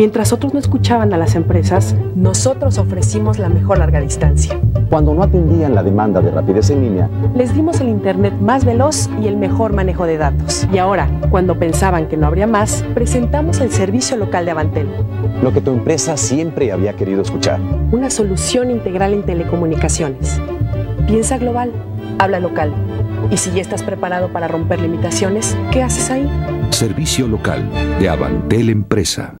Mientras otros no escuchaban a las empresas, nosotros ofrecimos la mejor larga distancia. Cuando no atendían la demanda de rapidez en línea, les dimos el Internet más veloz y el mejor manejo de datos. Y ahora, cuando pensaban que no habría más, presentamos el servicio local de Avantel. Lo que tu empresa siempre había querido escuchar. Una solución integral en telecomunicaciones. Piensa global, habla local. Y si ya estás preparado para romper limitaciones, ¿qué haces ahí? Servicio local de Avantel Empresa.